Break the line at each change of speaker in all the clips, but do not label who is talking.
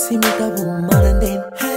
see me double mountain.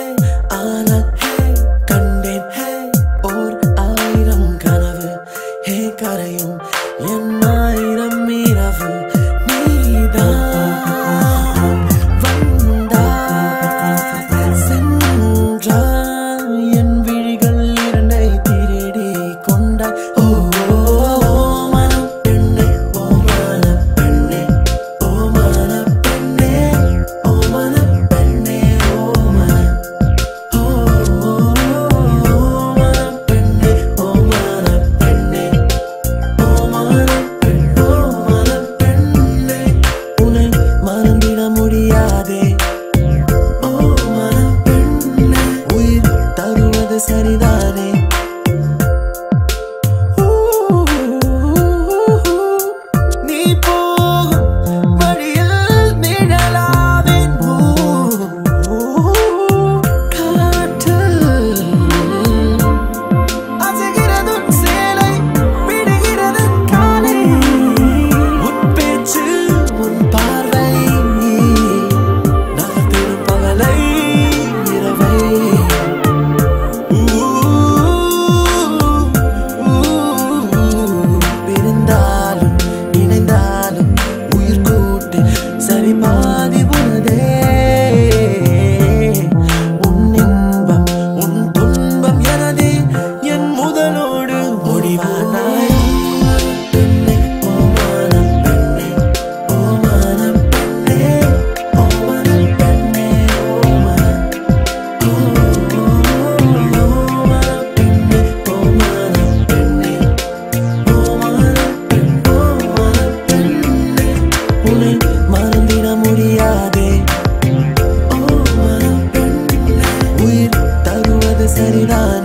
சரிதான்